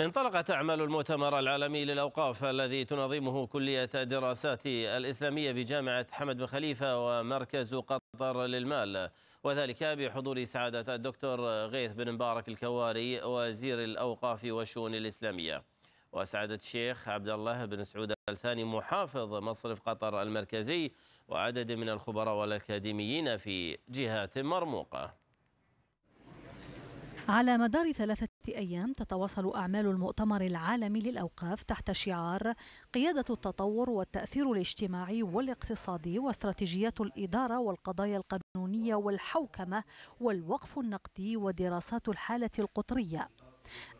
انطلقت أعمال المؤتمر العالمي للأوقاف الذي تنظمه كلية الدراسات الإسلامية بجامعة حمد بن خليفة ومركز قطر للمال وذلك بحضور سعادة الدكتور غيث بن مبارك الكواري وزير الأوقاف والشؤون الإسلامية. وسعادة الشيخ عبد الله بن سعود الثاني محافظ مصرف قطر المركزي وعدد من الخبراء والأكاديميين في جهات مرموقة. على مدار ثلاثة أيام تتواصل أعمال المؤتمر العالمي للأوقاف تحت شعار قيادة التطور والتأثير الاجتماعي والاقتصادي واستراتيجيات الإدارة والقضايا القانونية والحوكمة والوقف النقدي ودراسات الحالة القطرية.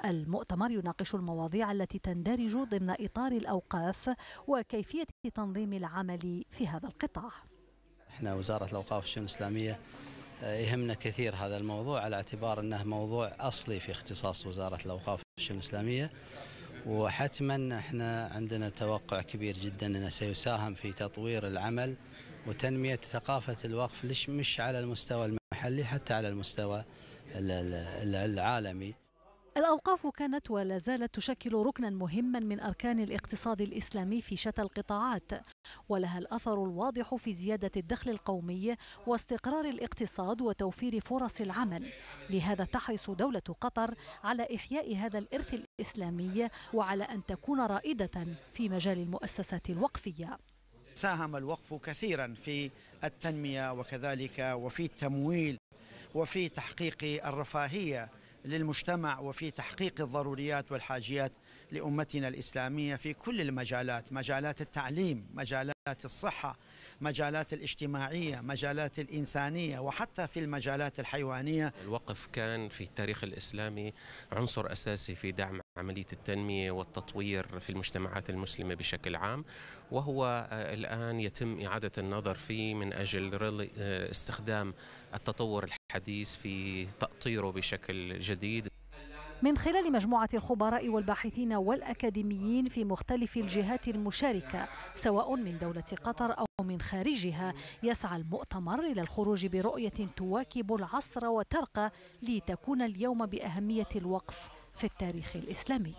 المؤتمر يناقش المواضيع التي تندرج ضمن إطار الأوقاف وكيفية تنظيم العمل في هذا القطاع. إحنا وزارة الأوقاف والشؤون الإسلامية يهمنا كثير هذا الموضوع على اعتبار انه موضوع اصلي في اختصاص وزارة الاوقاف والشؤون الإسلامية. وحتما إحنا عندنا توقع كبير جدا أنه سيساهم في تطوير العمل وتنمية ثقافة الوقف مش على المستوى المحلي حتى على المستوى العالمي. الأوقاف كانت ولا زالت تشكل ركنا مهما من أركان الاقتصاد الإسلامي في شتى القطاعات ولها الأثر الواضح في زيادة الدخل القومي واستقرار الاقتصاد وتوفير فرص العمل. لهذا تحرص دولة قطر على إحياء هذا الإرث الإسلامي وعلى أن تكون رائدة في مجال المؤسسات الوقفية. ساهم الوقف كثيرا في التنمية وكذلك وفي التمويل وفي تحقيق الرفاهية للمجتمع وفي تحقيق الضروريات والحاجيات لأمتنا الإسلامية في كل المجالات مجالات التعليم مجالات الصحة مجالات الاجتماعية مجالات الإنسانية وحتى في المجالات الحيوانية. الوقف كان في التاريخ الإسلامي عنصر أساسي في دعم عملية التنمية والتطوير في المجتمعات المسلمة بشكل عام وهو الآن يتم إعادة النظر فيه من أجل استخدام التطور الحديث في تأطيره بشكل جديد. من خلال مجموعة الخبراء والباحثين والأكاديميين في مختلف الجهات المشاركة سواء من دولة قطر أو من خارجها يسعى المؤتمر إلى الخروج برؤية تواكب العصر وترقى لتكون اليوم بأهمية الوقف في التاريخ الإسلامي.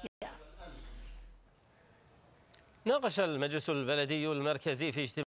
ناقش المجلس البلدي المركزي في اجتماع